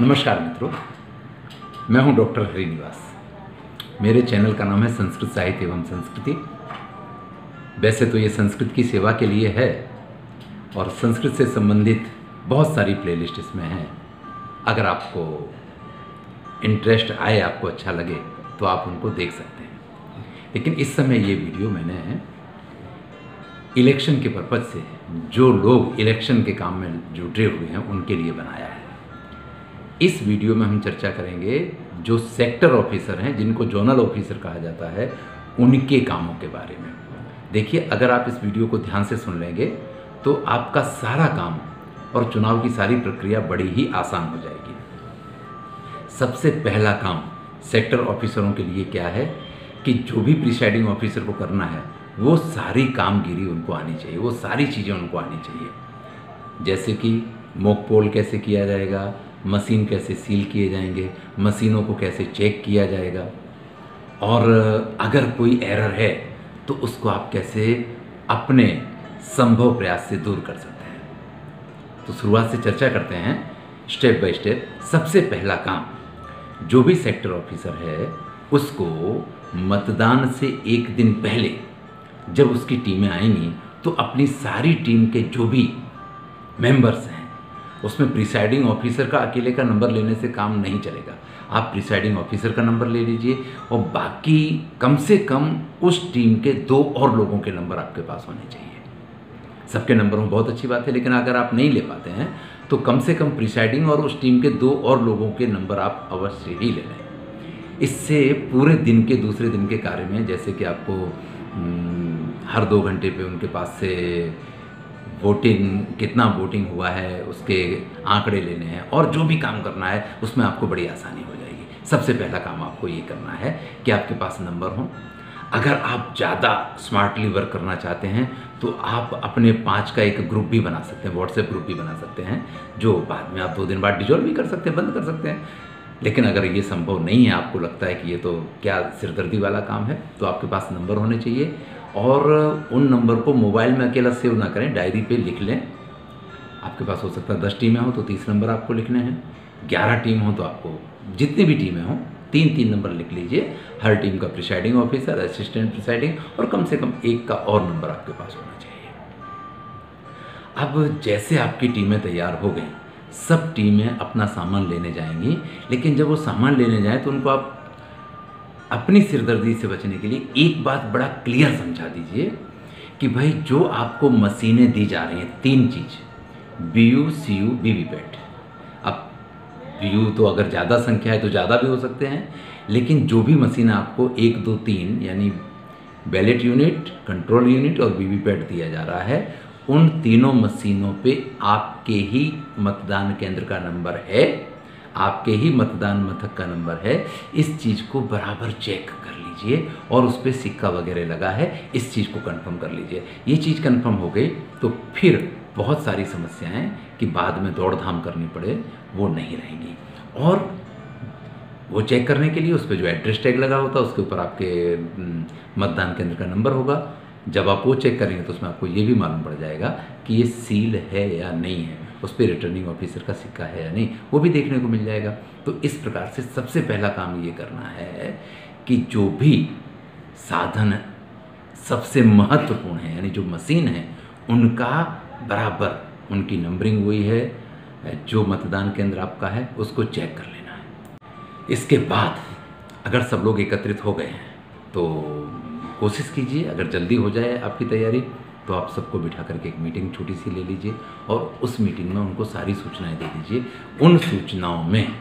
नमस्कार मित्रों। मैं हूँ डॉक्टर हरिनिवास। मेरे चैनल का नाम है संस्कृत साहित्य एवं संस्कृति। वैसे तो ये संस्कृत की सेवा के लिए है और संस्कृत से संबंधित बहुत सारी प्लेलिस्ट इसमें हैं। अगर आपको इंटरेस्ट आए, आपको अच्छा लगे तो आप उनको देख सकते हैं। लेकिन इस समय ये वीडियो मैंने इलेक्शन के पर्पज से जो लोग इलेक्शन के काम में जुटे हुए हैं, उनके लिए बनाया है। इस वीडियो में हम चर्चा करेंगे जो सेक्टर ऑफिसर हैं, जिनको जोनल ऑफिसर कहा जाता है, उनके कामों के बारे में। देखिए, अगर आप इस वीडियो को ध्यान से सुन लेंगे तो आपका सारा काम और चुनाव की सारी प्रक्रिया बड़ी ही आसान हो जाएगी। सबसे पहला काम सेक्टर ऑफिसरों के लिए क्या है कि जो भी प्रिसाइडिंग ऑफिसर को करना है, वो सारी कामगिरी उनको आनी चाहिए, वो सारी चीज़ें उनको आनी चाहिए। जैसे कि मोक पोल कैसे किया जाएगा मशीन कैसे सील किए जाएँगे, मशीनों को कैसे चेक किया जाएगा। और अगर कोई एरर है तो उसको आप कैसे अपने संभव प्रयास से दूर कर सकते हैं। तो शुरुआत से चर्चा करते हैं, स्टेप बाय स्टेप। सबसे पहला काम, जो भी सेक्टर ऑफिसर है, उसको मतदान से एक दिन पहले जब उसकी टीमें आएँगी तो अपनी सारी टीम के जो भी मेंबर्स उसमें प्रिसाइडिंग ऑफिसर का अकेले का नंबर लेने से काम नहीं चलेगा। आप प्रिसाइडिंग ऑफिसर का नंबर ले लीजिए और बाकी कम से कम उस टीम के दो और लोगों के नंबर आपके पास होने चाहिए। सबके नंबर में बहुत अच्छी बात है, लेकिन अगर आप नहीं ले पाते हैं तो कम से कम प्रिसाइडिंग और उस टीम के दो और लोगों के नंबर आप अवश्य ही ले लें। इससे पूरे दिन के दूसरे दिन के कार्य में, जैसे कि आपको हर दो घंटे पे उनके पास से वोटिंग कितना वोटिंग हुआ है, उसके आंकड़े लेने हैं और जो भी काम करना है, उसमें आपको बड़ी आसानी हो जाएगी। सबसे पहला काम आपको ये करना है कि आपके पास नंबर हो। अगर आप ज़्यादा स्मार्टली वर्क करना चाहते हैं तो आप अपने पाँच का एक ग्रुप भी बना सकते हैं व्हाट्सएप ग्रुप भी बना सकते हैं, जो बाद में आप दो दिन बाद डिजोल्व भी कर सकते हैं, बंद कर सकते हैं। लेकिन अगर ये संभव नहीं है, आपको लगता है कि ये तो क्या सिरदर्दी वाला काम है तो आपके पास नंबर होने चाहिए। और उन नंबर को मोबाइल में अकेला सेव ना करें, डायरी पे लिख लें। आपके पास हो सकता है दस टीमें हो तो तीस नंबर आपको लिखने हैं। ग्यारह टीम हो तो आपको जितनी भी टीमें हों तीन तीन नंबर लिख लीजिए। हर टीम का प्रिसाइडिंग ऑफिसर, असिस्टेंट प्रिसाइडिंग और कम से कम एक का और नंबर आपके पास होना चाहिए। अब जैसे आपकी टीमें तैयार हो गई, सब टीमें अपना सामान लेने जाएँगी, लेकिन जब वो सामान लेने जाएँ तो उनको आप अपनी सिरदर्दी से बचने के लिए एक बात बड़ा क्लियर समझा दीजिए कि भाई, जो आपको मशीनें दी जा रही हैं, तीन चीज़ B U C U V V PAT. अब बी यू तो अगर ज़्यादा संख्या है तो ज़्यादा भी हो सकते हैं, लेकिन जो भी मशीन आपको एक, दो, तीन, यानी बैलेट यूनिट, कंट्रोल यूनिट और वी पैट दिया जा रहा है, उन तीनों मशीनों पे आपके ही मतदान केंद्र का नंबर है। आपके ही मतदान मथक का नंबर है। इस चीज़ को बराबर चेक कर लीजिए और उस पर सिक्का वगैरह लगा है, इस चीज़ को कंफर्म कर लीजिए। ये चीज़ कंफर्म हो गई तो फिर बहुत सारी समस्याएँ कि बाद में दौड़ धाम करनी पड़े, वो नहीं रहेंगी। और वो चेक करने के लिए उस पर जो एड्रेस टैग लगा होता है, उसके ऊपर आपके मतदान केंद्र का नंबर होगा। जब आप वो चेक करेंगे तो उसमें आपको ये भी मालूम पड़ जाएगा कि ये सील है या नहीं है। उस पर रिटर्निंग ऑफिसर का सिक्का है या नहीं, वो भी देखने को मिल जाएगा। तो इस प्रकार से सबसे पहला काम ये करना है कि जो भी साधन सबसे महत्वपूर्ण है, यानी जो मशीन है, उनका बराबर उनकी नंबरिंग हुई है, जो मतदान केंद्र आपका है, उसको चेक कर लेना है। इसके बाद अगर सब लोग एकत्रित हो गए हैं तो कोशिश कीजिए, अगर जल्दी हो जाए आपकी तैयारी तो आप सबको बिठा करके एक मीटिंग छोटी सी ले लीजिए और उस मीटिंग में उनको सारी सूचनाएँ दे दीजिए। उन सूचनाओं में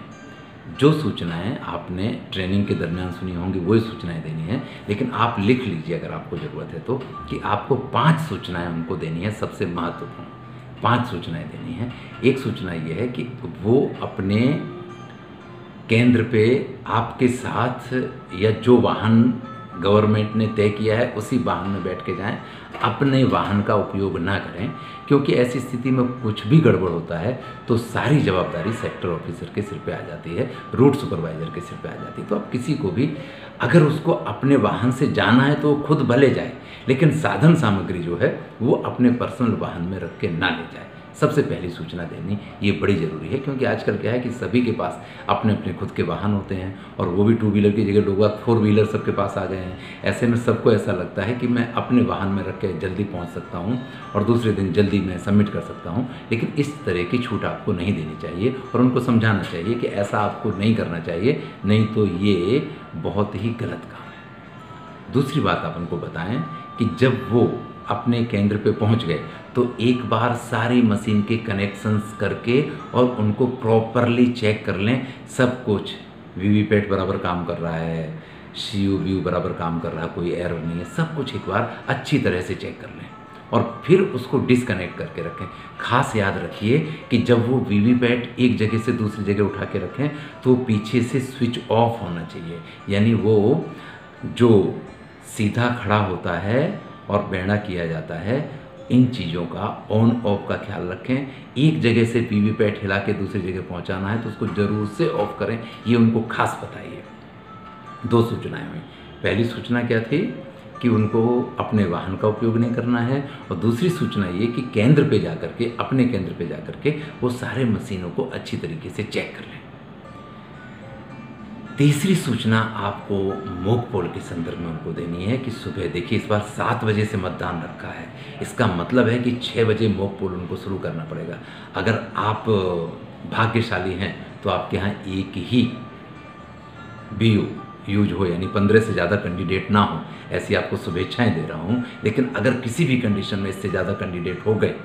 जो सूचनाएँ आपने ट्रेनिंग के दरमियान सुनी होंगी, वही सूचनाएँ देनी है। लेकिन आप लिख लीजिए अगर आपको ज़रूरत है तो कि आपको पाँच सूचनाएँ उनको देनी है, सबसे महत्वपूर्ण पाँच सूचनाएँ देनी है। एक सूचना ये है कि वो अपने केंद्र पे आपके साथ या जो वाहन गवर्नमेंट ने तय किया है, उसी वाहन में बैठ के जाएँ। अपने वाहन का उपयोग ना करें, क्योंकि ऐसी स्थिति में कुछ भी गड़बड़ होता है तो सारी जवाबदारी सेक्टर ऑफिसर के सिर पे आ जाती है रूट सुपरवाइजर के सिर पे आ जाती है। तो अब किसी को भी, अगर उसको अपने वाहन से जाना है तो खुद भले जाए, लेकिन साधन सामग्री जो है, वो अपने पर्सनल वाहन में रख के ना ले जाए। सबसे पहली सूचना देनी ये बड़ी ज़रूरी है, क्योंकि आजकल क्या है कि सभी के पास अपने अपने खुद के वाहन होते हैं और वो भी टू व्हीलर की जगह लोग फोर व्हीलर सबके पास आ गए हैं। ऐसे में सबको ऐसा लगता है कि मैं अपने वाहन में रख के जल्दी पहुँच सकता हूँ और दूसरे दिन जल्दी मैं सबमिट कर सकता हूँ, लेकिन इस तरह की छूट आपको नहीं देनी चाहिए और उनको समझाना चाहिए कि ऐसा आपको नहीं करना चाहिए, नहीं तो ये बहुत ही गलत काम है। दूसरी बात आप उनको बताएँ कि जब वो अपने केंद्र पे पहुँच गए। तो एक बार सारी मशीन के कनेक्शंस करके और उनको प्रॉपरली चेक कर लें, सब कुछ। वीवीपैट बराबर काम कर रहा है सी यू बराबर काम कर रहा है, कोई एरर नहीं है, सब कुछ एक बार अच्छी तरह से चेक कर लें। और फिर उसको डिसकनेक्ट करके रखें। खास याद रखिए कि जब वो वीवीपैट एक जगह से दूसरी जगह उठा के रखें तो पीछे से स्विच ऑफ़ होना चाहिए। यानी वो जो सीधा खड़ा होता है और बैणा किया जाता है। इन चीज़ों का ऑन ऑफ़ का ख्याल रखें। एक जगह से वी पैट हिला के दूसरी जगह पहुंचाना है तो उसको ज़रूर से ऑफ़ करें। ये उनको खास बताइए। दो सूचनाएँ हुई। पहली सूचना क्या थी? कि उनको अपने वाहन का उपयोग नहीं करना है और दूसरी सूचना ये कि केंद्र पे जाकर के, अपने केंद्र पे जाकर के वो सारे मशीनों को अच्छी तरीके से चेक कर लें। तीसरी सूचना आपको मोक पोल के संदर्भ में उनको देनी है कि सुबह, देखिए, इस बार सात बजे से मतदान रखा है। इसका मतलब है कि छः बजे मोक पोल उनको शुरू करना पड़ेगा। अगर आप भाग्यशाली हैं तो आपके यहाँ एक ही बी यूज़ हो, यानी पंद्रह से ज़्यादा कैंडिडेट ना हो, ऐसी आपको शुभेच्छाएँ दे रहा हूँ। लेकिन अगर किसी भी कंडीशन में इससे ज़्यादा कैंडिडेट हो गए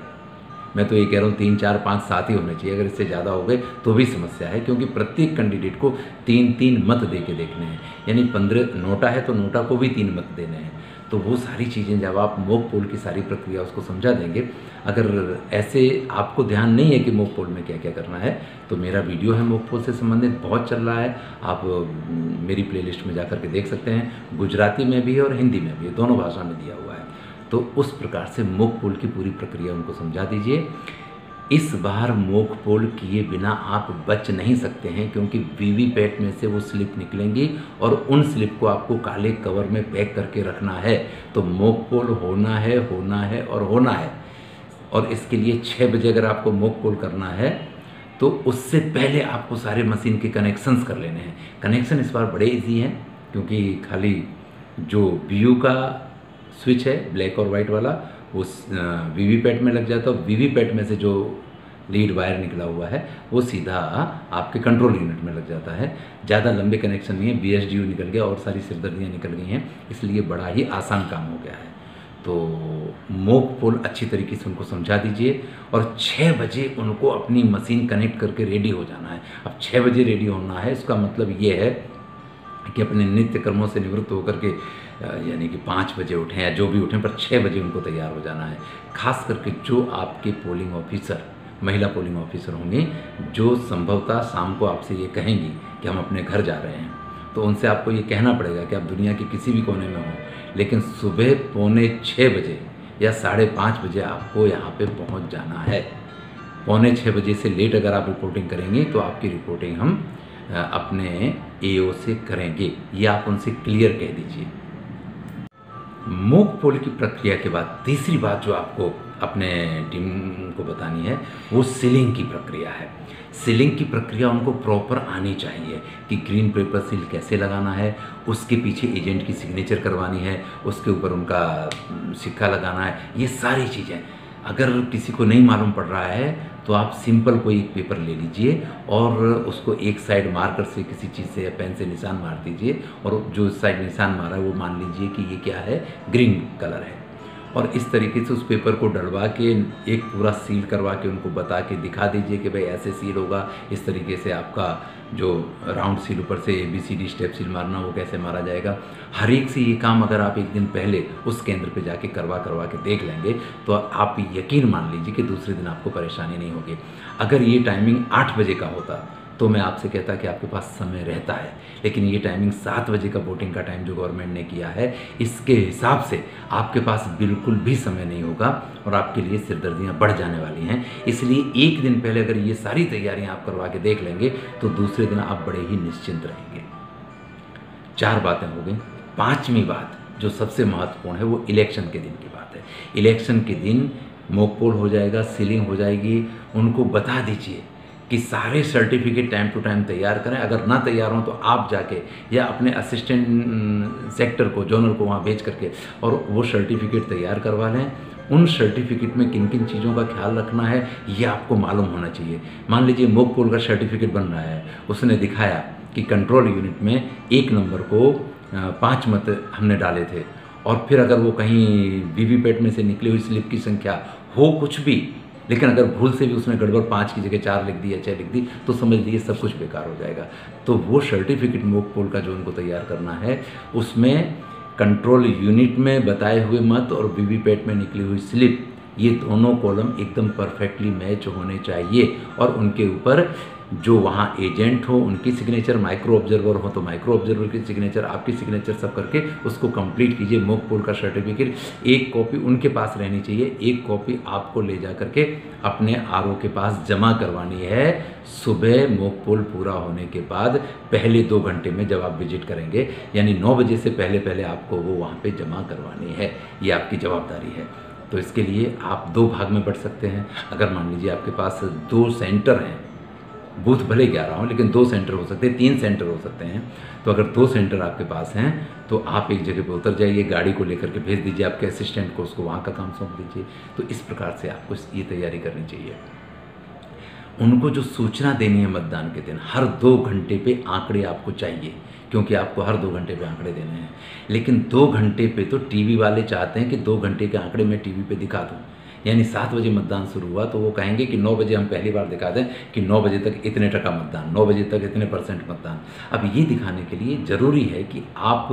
मैं तो ये कह रहा हूँ, तीन, चार, पाँच, सात ही होने चाहिए। अगर इससे ज़्यादा हो गए तो भी समस्या है, क्योंकि प्रत्येक कैंडिडेट को तीन तीन मत दे के देखने हैं। यानी पंद्रह नोटा है तो नोटा को भी तीन मत देने हैं। तो वो सारी चीज़ें जब आप मोक पोल की सारी प्रक्रिया, उसको समझा देंगे, अगर ऐसे आपको ध्यान नहीं है कि मोक पोल में क्या क्या करना है तो मेरा वीडियो है मोक पोल से संबंधित, बहुत चल रहा है। आप, मेरी प्लेलिस्ट में जा कर के देख सकते हैं। गुजराती में भी है और हिंदी में भी दोनों भाषा में दिया हुआ है। तो उस प्रकार से मोक पोल की पूरी प्रक्रिया उनको समझा दीजिए। इस बार मोक पोल किए बिना आप बच नहीं सकते हैं, क्योंकि वीवी पैट में से वो स्लिप निकलेंगी और उन स्लिप को आपको काले कवर में पैक करके रखना है। तो मोक पोल होना है होना है और होना है। और इसके लिए छः बजे अगर आपको मोक पोल करना है तो उससे पहले आपको सारे मशीन के कनेक्शंस कर लेने हैं। कनेक्शन इस बार बड़े ईजी हैं, क्योंकि खाली जो बी का स्विच है, ब्लैक और वाइट वाला वो वी पैट में लग जाता है वी पैट में से जो लीड वायर निकला हुआ है, वो सीधा आपके कंट्रोल यूनिट में लग जाता है। ज़्यादा लंबे कनेक्शन नहीं है बी निकल गया और सारी सिरदर्दियाँ निकल गई हैं, इसलिए बड़ा ही आसान काम हो गया है। तो मोक पोल अच्छी तरीके से उनको समझा दीजिए और छः बजे उनको अपनी मशीन कनेक्ट करके रेडी हो जाना है। अब छः बजे रेडी होना है, इसका मतलब ये है कि अपने नित्य कर्मों से निवृत्त होकर के यानी कि पाँच बजे उठें या जो भी उठें, पर छः बजे उनको तैयार हो जाना है। खास करके जो आपके पोलिंग ऑफिसर महिला पोलिंग ऑफिसर होंगे, जो संभवतः शाम को आपसे ये कहेंगी कि हम अपने घर जा रहे हैं तो उनसे आपको ये कहना पड़ेगा कि आप दुनिया के किसी भी कोने में हों, लेकिन सुबह पौने छः बजे या साढ़े पाँच बजे आपको यहाँ पे पहुँच जाना है। पौने छः बजे से लेट अगर आप रिपोर्टिंग करेंगे तो आपकी रिपोर्टिंग हम अपने एओ से करेंगे, ये आप उनसे क्लियर कह दीजिए। मूक पोल की प्रक्रिया के बाद तीसरी बात जो आपको अपने टीम को बतानी है, वो सीलिंग की प्रक्रिया है। सीलिंग की प्रक्रिया उनको प्रॉपर आनी चाहिए कि ग्रीन पेपर सील कैसे लगाना है, उसके पीछे एजेंट की सिग्नेचर करवानी है, उसके ऊपर उनका सिक्का लगाना है, ये सारी चीज़ें। अगर किसी को नहीं मालूम पड़ रहा है तो आप सिंपल कोई एक पेपर ले लीजिए और उसको एक साइड मार्कर से किसी चीज़ से या पेन से निशान मार दीजिए और जो साइड निशान मारा है, वो मान लीजिए कि ये क्या है, ग्रीन कलर है। और इस तरीके से उस पेपर को डलवा के, एक पूरा सील करवा के उनको बता के दिखा दीजिए कि भाई ऐसे सील होगा, इस तरीके से आपका जो राउंड सील ऊपर से A B C D step seal मारना वो कैसे मारा जाएगा। हर एक से ये काम अगर आप एक दिन पहले उस केंद्र पे जाके करवा करवा के देख लेंगे तो आप यकीन मान लीजिए कि दूसरे दिन आपको परेशानी नहीं होगी। अगर ये टाइमिंग आठ बजे का होता तो मैं आपसे कहता कि आपके पास समय रहता है। लेकिन ये टाइमिंग सात बजे का वोटिंग का टाइम जो गवर्नमेंट ने किया है, इसके हिसाब से आपके पास बिल्कुल भी समय नहीं होगा और आपके लिए सिरदर्दियाँ बढ़ जाने वाली हैं। इसलिए एक दिन पहले अगर ये सारी तैयारियाँ आप करवा के देख लेंगे तो दूसरे दिन आप बड़े ही निश्चिंत रहेंगे। चार बातें हो गई। पाँचवीं बात, जो सबसे महत्वपूर्ण है, वो इलेक्शन के दिन की बात है। इलेक्शन के दिन, मोकपोल हो जाएगा, सीलिंग हो जाएगी, उनको बता दीजिए। कि सारे सर्टिफिकेट टाइम टू टाइम तैयार करें। अगर ना तैयार हों तो आप जाके या अपने असिस्टेंट सेक्टर को जोनल को वहाँ भेज करके और वो सर्टिफिकेट तैयार करवा लें। उन सर्टिफिकेट में किन किन चीज़ों का ख्याल रखना है, ये आपको मालूम होना चाहिए। मान लीजिए मोक पोल का सर्टिफिकेट बन रहा है। उसने दिखाया कि कंट्रोल यूनिट में एक नंबर को पाँच मत हमने डाले थे। और फिर अगर वो कहीं वीवीपैट में से निकली हुई स्लिप की संख्या हो कुछ भी लेकिन अगर भूल से भी उसने गड़बड़ पाँच की जगह चार लिख दी या छः लिख दी तो समझ लीजिए सब कुछ बेकार हो जाएगा। तो वो सर्टिफिकेट मोक पोल का जो उनको तैयार करना है, उसमें कंट्रोल यूनिट में बताए हुए मत और वीवीपैट में निकली हुई स्लिप ये दोनों कॉलम एकदम परफेक्टली मैच होने चाहिए और उनके ऊपर जो वहाँ एजेंट हो, उनकी सिग्नेचर माइक्रो ऑब्जर्वर हो तो माइक्रो ऑब्जर्वर की सिग्नेचर आपकी सिग्नेचर सब करके उसको कंप्लीट कीजिए मोक पोल का सर्टिफिकेट एक कॉपी उनके पास रहनी चाहिए, एक कॉपी आपको ले जा करके अपने आरओ के पास जमा करवानी है। सुबह मोक पोल पूरा होने के बाद पहले दो घंटे में जब आप विज़िट करेंगे, यानी नौ बजे से पहले पहले आपको वो वहाँ पर जमा करवानी है। ये आपकी जवाबदारी है। तो इसके लिए आप दो भाग में बढ़ सकते हैं। अगर मान लीजिए आपके पास दो सेंटर हैं बूथ भले ग्यारह हों, लेकिन दो सेंटर हो सकते हैं, तीन सेंटर हो सकते हैं। तो अगर दो सेंटर आपके पास हैं तो आप एक जगह पर उतर जाइए, गाड़ी को लेकर के भेज दीजिए, आपके असिस्टेंट को उसको वहाँ का काम सौंप दीजिए। तो इस प्रकार से आपको ये तैयारी करनी चाहिए। उनको जो सूचना देनी है मतदान के दिन, हर दो घंटे पे आंकड़े आपको चाहिए, क्योंकि आपको हर दो घंटे पे आंकड़े देने हैं। लेकिन दो घंटे पे तो टीवी वाले चाहते हैं कि दो घंटे के आंकड़े मैं टीवी पे दिखा दूँ। यानी सात बजे मतदान शुरू हुआ तो वो कहेंगे कि नौ बजे हम पहली बार दिखा दें कि नौ बजे तक इतने टका मतदान, नौ बजे तक इतने परसेंट मतदान। अब ये दिखाने के लिए ज़रूरी है कि आप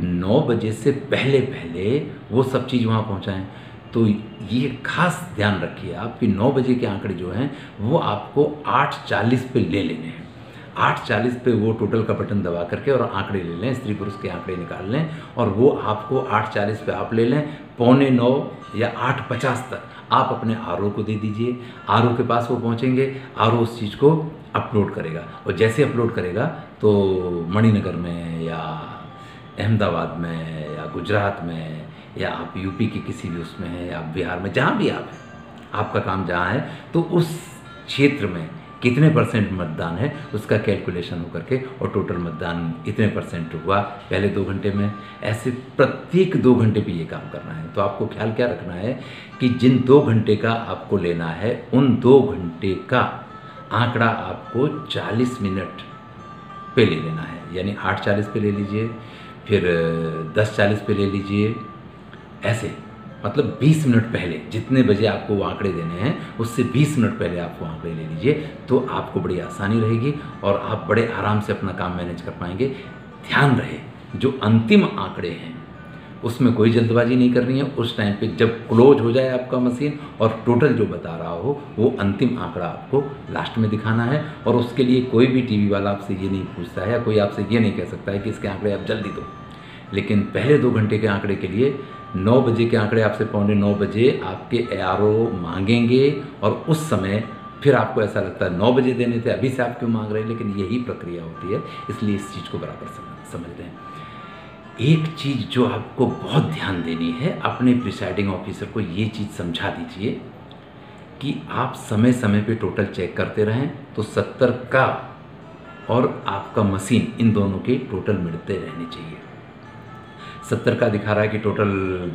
नौ बजे से पहले पहले वो सब चीज़ वहाँ पहुँचाएँ। तो ये खास ध्यान रखिए आप कि नौ बजे के आंकड़े जो हैं, वो आपको आठ चालीस पे ले लेने हैं। आठ चालीस पे वो टोटल का बटन दबा करके और आंकड़े ले लें, स्त्री पुरुष के आंकड़े निकाल लें और वो आपको आठ चालीस पे आप ले लें, पौने नौ या आठ पचास तक आप अपने आरओ को दे दीजिए। आरओ के पास वो पहुँचेंगे आर उस चीज़ को अपलोड करेगा। और जैसे अपलोड करेगा तो मणिनगर में या अहमदाबाद में या गुजरात में या आप यूपी के किसी भी उसमें हैं या बिहार में, जहाँ भी आप हैं, आपका काम जहाँ है तो उस क्षेत्र में कितने परसेंट मतदान है, उसका कैलकुलेशन होकर के और टोटल मतदान इतने परसेंट हुआ पहले दो घंटे में। ऐसे प्रत्येक दो घंटे पे ये काम करना है। तो आपको ख्याल क्या रखना है कि जिन दो घंटे का आपको लेना है, उन दो घंटे का आंकड़ा आपको 40 मिनट पे ले लेना है। यानी आठ चालीस पे ले लीजिए, फिर, दस चालीस पे ले लीजिए, ऐसे। मतलब 20 मिनट पहले, जितने बजे आपको वो आंकड़े देने हैं, उससे 20 मिनट पहले आप वो आंकड़े ले लीजिए तो आपको बड़ी आसानी रहेगी और आप बड़े आराम से अपना काम मैनेज कर पाएँगे। ध्यान रहे, जो अंतिम आंकड़े हैं, उसमें कोई जल्दबाजी नहीं करनी है। उस टाइम पे जब क्लोज हो जाए आपका मशीन और टोटल जो बता रहा हो, वो अंतिम आंकड़ा आपको लास्ट में दिखाना है और उसके लिए कोई भी टीवी वाला आपसे ये नहीं पूछता है या कोई आपसे ये नहीं कह सकता है कि इसके आंकड़े आप जल्दी दो। लेकिन पहले दो घंटे के आंकड़े के लिए नौ बजे के आंकड़े आपसे पौने नौ बजे आपके एआरओ मांगेंगे और उस समय फिर आपको ऐसा लगता है नौ बजे देने थे, अभी से आप क्यों मांग रहे हैं? लेकिन यही प्रक्रिया होती है, इसलिए इस चीज़ को बराबर समझ रहे हैं। एक चीज़ जो आपको बहुत ध्यान देनी है, अपने प्रिसाइडिंग ऑफिसर को ये चीज़ समझा दीजिए कि आप समय समय पे टोटल चेक करते रहें तो सत्तर का और आपका मशीन इन दोनों के टोटल मिलते रहने चाहिए। सत्तर का दिखा रहा है कि टोटल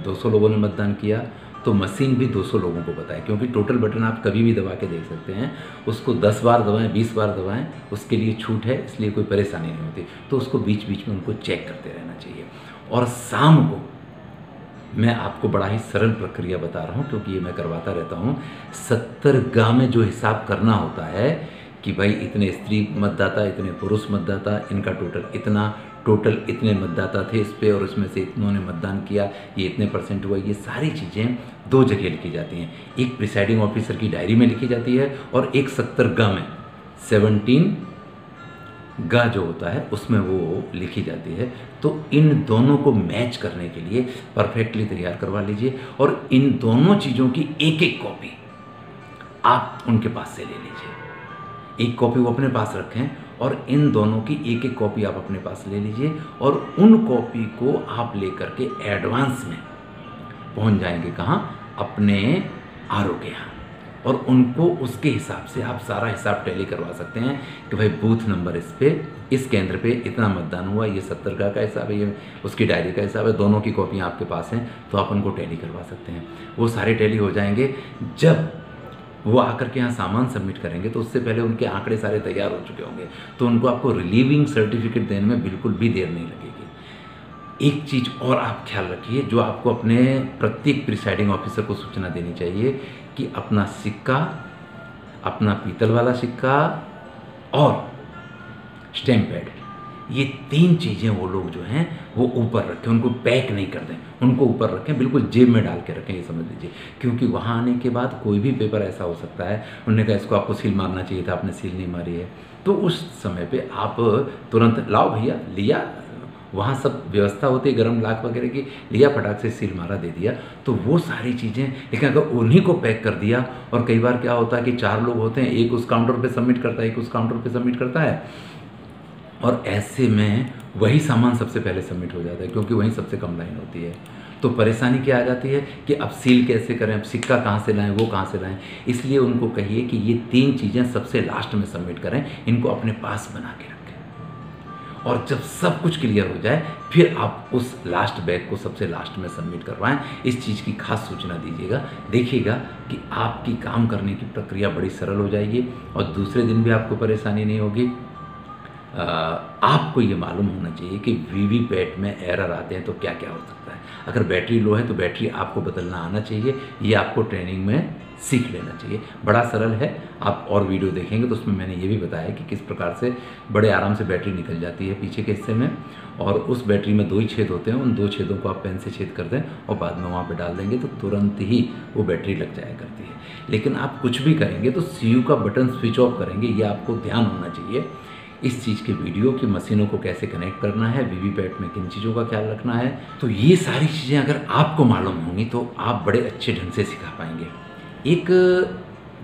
200 लोगों ने मतदान किया तो मशीन भी 200 लोगों को बताए क्योंकि टोटल बटन आप कभी भी दबा के देख सकते हैं, उसको 10 बार दबाएँ 20 बार दबाएँ, उसके लिए छूट है, इसलिए कोई परेशानी नहीं होती। तो उसको बीच बीच में उनको चेक करते रहना चाहिए। और शाम को मैं आपको बड़ा ही सरल प्रक्रिया बता रहा हूँ, क्योंकि ये मैं करवाता रहता हूँ, सत्तर गा में जो हिसाब करना होता है कि भाई इतने स्त्री मतदाता, इतने पुरुष मतदाता, इनका टोटल इतना टोटल इतने मतदाता थे इस पर और इसमें से इन्होंने मतदान किया। ये इतने परसेंट हुआ। ये सारी चीज़ें दो जगह लिखी जाती हैं। एक प्रिसाइडिंग ऑफिसर की डायरी में लिखी जाती है और एक सत्तर ग में, सेवनटीन गा जो होता है, उसमें वो लिखी जाती है। तो इन दोनों को मैच करने के लिए परफेक्टली तैयार करवा लीजिए और इन दोनों चीज़ों की एक एक कॉपी आप उनके पास से ले लीजिए। एक कॉपी वो अपने पास रखें और इन दोनों की एक एक कॉपी आप अपने पास ले लीजिए और उन कॉपी को आप लेकर के एडवांस में पहुँच जाएँगे कहाँ? अपने आरओ के यहाँ। और उनको उसके हिसाब से आप सारा हिसाब टैली करवा सकते हैं कि भाई बूथ नंबर इस पे इस केंद्र पे इतना मतदान हुआ, ये सत्तर का का हिसाब है, ये उसकी डायरी का हिसाब है, दोनों की कॉपियाँ आपके पास हैं तो आप उनको टैली करवा सकते हैं। वो सारे टैली हो जाएँगे जब वो आकर के यहाँ सामान सबमिट करेंगे तो उससे पहले उनके आंकड़े सारे तैयार हो चुके होंगे। तो उनको आपको रिलीविंग सर्टिफिकेट देने में बिल्कुल भी देर नहीं लगेगी। एक चीज़ और आप ख्याल रखिए, जो आपको अपने प्रत्येक प्रिसाइडिंग ऑफिसर को सूचना देनी चाहिए कि अपना सिक्का, अपना पीतल वाला सिक्का और स्टैम्प पैड ये तीन चीज़ें वो लोग जो हैं, वो ऊपर रखें, उनको पैक नहीं कर दें। उनको ऊपर रखें, बिल्कुल जेब में डाल के रखें, ये समझ लीजिए। क्योंकि वहाँ आने के बाद कोई भी पेपर ऐसा हो सकता है, उन्होंने कहा, इसको आपको सील मारना चाहिए था, आपने सील नहीं मारी है। तो उस समय पे आप तुरंत, लाओ भैया, लिया। वहाँ सब व्यवस्था होती है, गर्म लाख वगैरह की, लिया, फटाक से सील मारा, दे दिया। तो वो सारी चीज़ें, लेकिन अगर उन्हीं को पैक कर दिया, और कई बार क्या होता है कि चार लोग होते हैं, एक उस काउंटर पे सबमिट करता है, एक उस काउंटर पे सबमिट करता है और ऐसे में वही सामान सबसे पहले सबमिट हो जाता है, क्योंकि वहीं सबसे कम लाइन होती है। तो परेशानी क्या आ जाती है कि अब सील कैसे करें, अब सिक्का कहाँ से लाएँ, वो कहाँ से लाएँ? इसलिए उनको कहिए कि ये तीन चीज़ें सबसे लास्ट में सबमिट करें, इनको अपने पास बना के रखें। और जब सब कुछ क्लियर हो जाए, फिर आप उस लास्ट बैग को सबसे लास्ट में सबमिट करवाएँ। इस चीज़ की खास सूचना दीजिएगा। देखिएगा कि आपकी काम करने की प्रक्रिया बड़ी सरल हो जाएगी और दूसरे दिन भी आपको परेशानी नहीं होगी। आपको ये मालूम होना चाहिए कि वी वी पैट में एरर आते हैं तो क्या क्या हो सकता है। अगर बैटरी लो है तो बैटरी आपको बदलना आना चाहिए, ये आपको ट्रेनिंग में सीख लेना चाहिए। बड़ा सरल है, आप और वीडियो देखेंगे तो उसमें मैंने ये भी बताया कि किस प्रकार से बड़े आराम से बैटरी निकल जाती है पीछे के हिस्से में और उस बैटरी में दो ही छेद होते हैं, उन दो छेदों को आप पेन से छेद कर दें और बाद में वहाँ पर डाल देंगे तो तुरंत ही वो बैटरी लग जाया करती है। लेकिन आप कुछ भी करेंगे तो सीयू का बटन स्विच ऑफ़ करेंगे, ये आपको ध्यान होना चाहिए। इस चीज़ के वीडियो की मशीनों को कैसे कनेक्ट करना है, वीवीपैट में किन चीज़ों का ख्याल रखना है तो ये सारी चीज़ें अगर आपको मालूम होंगी तो आप बड़े अच्छे ढंग से सिखा पाएँगे। एक,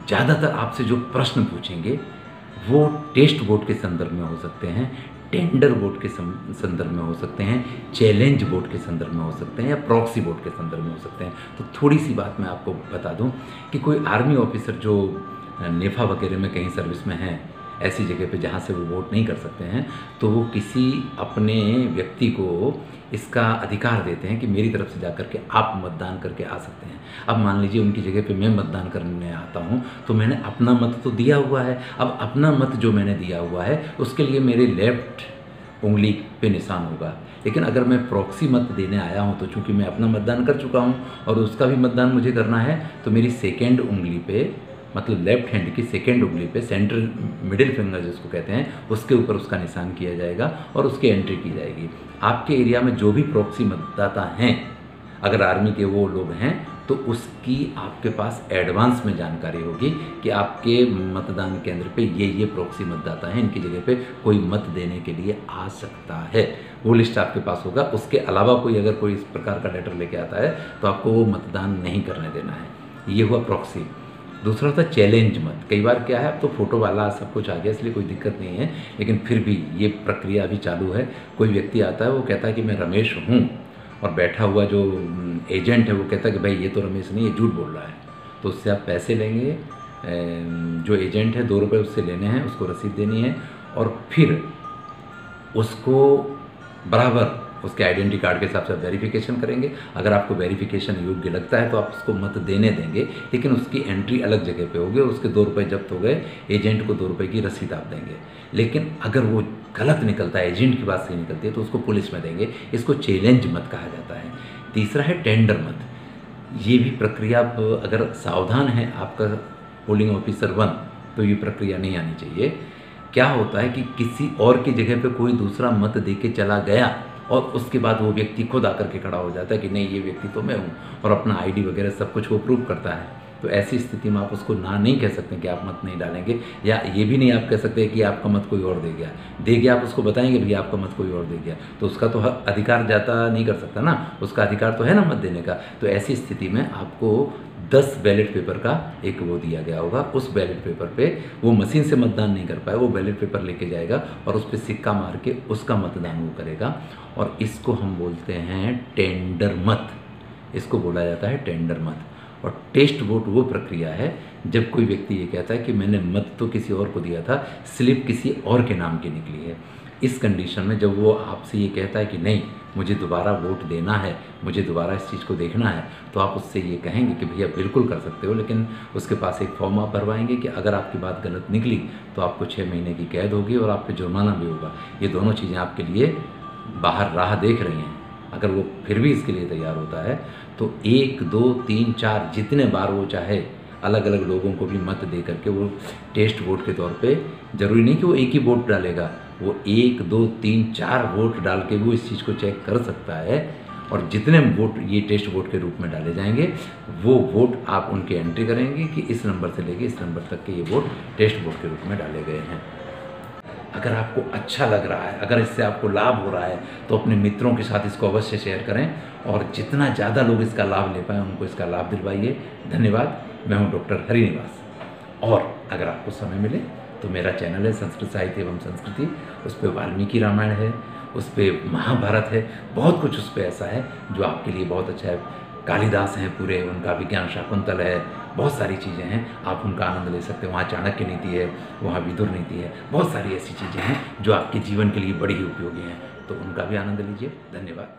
ज़्यादातर आपसे जो प्रश्न पूछेंगे, वो टेस्ट बोर्ड के संदर्भ में हो सकते हैं, टेंडर बोर्ड के संदर्भ में हो सकते हैं, चैलेंज बोर्ड के संदर्भ में हो सकते हैं या प्रॉक्सी बोर्ड के संदर्भ में हो सकते हैं। तो थोड़ी सी बात मैं आपको बता दूँ कि कोई आर्मी ऑफिसर जो नेफा वगैरह में कहीं सर्विस में हैं ऐसी जगह पे जहाँ से वो वोट नहीं कर सकते हैं तो वो किसी अपने व्यक्ति को इसका अधिकार देते हैं कि मेरी तरफ़ से जा कर के आप मतदान करके आ सकते हैं। अब मान लीजिए उनकी जगह पे मैं मतदान करने आता हूँ तो मैंने अपना मत तो दिया हुआ है। अब अपना मत जो मैंने दिया हुआ है, उसके लिए मेरे लेफ़्ट उंगली पे निशान होगा। लेकिन अगर मैं प्रॉक्सी मत देने आया हूँ तो चूँकि मैं अपना मतदान कर चुका हूँ और उसका भी मतदान मुझे करना है तो मेरी सेकेंड उंगली पे मतलब लेफ़्ट हैंड की सेकेंड उंगली पे सेंट्रल मिडिल फिंगर जिसको कहते हैं, उसके ऊपर उसका निशान किया जाएगा और उसकी एंट्री की जाएगी। आपके एरिया में जो भी प्रॉक्सी मतदाता हैं, अगर आर्मी के वो लोग हैं तो उसकी आपके पास एडवांस में जानकारी होगी कि आपके मतदान केंद्र पे ये ये प्रॉक्सी मतदाता हैं, इनकी जगह पे कोई मत देने के लिए आ सकता है। वो लिस्ट आपके पास होगा। उसके अलावा कोई अगर कोई इस प्रकार का लेटर लेके आता है तो आपको वो मतदान नहीं करने देना है। ये हुआ प्रॉक्सी दूसरा होता है चैलेंज मत। कई बार क्या है, अब तो फ़ोटो वाला सब कुछ आ गया, इसलिए कोई दिक्कत नहीं है, लेकिन फिर भी ये प्रक्रिया अभी चालू है। कोई व्यक्ति आता है, वो कहता है कि मैं रमेश हूँ और बैठा हुआ जो एजेंट है, वो कहता है कि भाई ये तो रमेश नहीं, ये झूठ बोल रहा है। तो उससे आप पैसे लेंगे जो एजेंट है, दो रुपये उससे लेने हैं, उसको रसीद देनी है और फिर उसको बराबर उसके आइडेंटिटी कार्ड के हिसाब से वेरिफिकेशन करेंगे। अगर आपको वेरिफिकेशन योग्य लगता है तो आप उसको मत देने देंगे, लेकिन उसकी एंट्री अलग जगह पे होगी उसके दो रुपये जब्त हो गए एजेंट को दो रुपये की रसीद आप देंगे। लेकिन अगर वो गलत निकलता है एजेंट की बात सही निकलती है तो उसको पुलिस में देंगे। इसको चैलेंज मत कहा जाता है। तीसरा है टेंडर मत। ये भी प्रक्रिया अगर सावधान है आपका पोलिंग ऑफिसर वन तो ये प्रक्रिया नहीं आनी चाहिए। क्या होता है कि किसी और की जगह पे कोई दूसरा मत दे के चला गया और उसके बाद वो व्यक्ति खुद आकर के खड़ा हो जाता है कि नहीं, ये व्यक्ति तो मैं हूँ और अपना आईडी वगैरह सब कुछ वो प्रूव करता है। तो ऐसी स्थिति में आप उसको ना, नहीं कह सकते कि आप मत नहीं डालेंगे या ये भी नहीं आप कह सकते कि आपका मत कोई और दे गया। दे गया, आप उसको बताएँगे, भैया, आपका मत कोई और दे गया। तो उसका तो अधिकार जाता नहीं कर सकता ना। उसका अधिकार तो है ना मत देने का। तो ऐसी स्थिति में आपको दस बैलेट पेपर का एक वो दिया गया होगा। उस बैलेट पेपर पे वो मशीन से मतदान नहीं कर पाए, वो बैलेट पेपर लेके जाएगा और उस पर सिक्का मार के उसका मतदान वो करेगा। और इसको हम बोलते हैं टेंडर मत। इसको बोला जाता है टेंडर मत। और टेस्ट वोट वो प्रक्रिया है, जब कोई व्यक्ति ये कहता है कि मैंने मत तो किसी और को दिया था, स्लिप किसी और के नाम की निकली है। इस कंडीशन में जब वो आपसे ये कहता है कि नहीं, मुझे दोबारा वोट देना है, मुझे दोबारा इस चीज़ को देखना है तो आप उससे ये कहेंगे कि भैया बिल्कुल कर सकते हो, लेकिन उसके पास एक फॉर्म आप भरवाएँगे कि अगर आपकी बात गलत निकली तो आपको छः महीने की कैद होगी और आप पे जुर्माना भी होगा। ये दोनों चीज़ें आपके लिए बाहर राह देख रही हैं। अगर वो फिर भी इसके लिए तैयार होता है तो एक, दो, तीन, चार जितने बार वो चाहे अलग अलग लोगों को भी मत दे करके वो टेस्ट वोट के तौर पे ज़रूरी नहीं कि वो एक ही वोट डालेगा। वो एक, दो, तीन, चार वोट डाल के वो इस चीज़ को चेक कर सकता है और जितने वोट ये टेस्ट वोट के रूप में डाले जाएँगे, वो वोट आप उनके एंट्री करेंगे कि इस नंबर से लेके इस नंबर तक के ये वोट टेस्ट वोट के रूप में डाले गए हैं। अगर आपको अच्छा लग रहा है, अगर इससे आपको लाभ हो रहा है तो अपने मित्रों के साथ इसको अवश्य शेयर करें और जितना ज़्यादा लोग इसका लाभ ले पाएँ, उनको इसका लाभ दिलवाइए। धन्यवाद। मैं हूँ डॉक्टर हरिनिवास। और अगर आपको समय मिले तो मेरा चैनल है संस्कृत साहित्य एवं संस्कृति। उस पर वाल्मीकि रामायण है, उस पर महाभारत है, बहुत कुछ उस पर ऐसा है जो आपके लिए बहुत अच्छा है। कालिदास हैं पूरे, उनका विज्ञान शाकुंतल है, बहुत सारी चीज़ें हैं। आप उनका आनंद ले सकते हैं। वहाँ चाणक्य नीति है, वहाँ विदुर नीति है, बहुत सारी ऐसी चीज़ें हैं जो आपके जीवन के लिए बड़ी ही उपयोगी हैं। तो उनका भी आनंद लीजिए। धन्यवाद।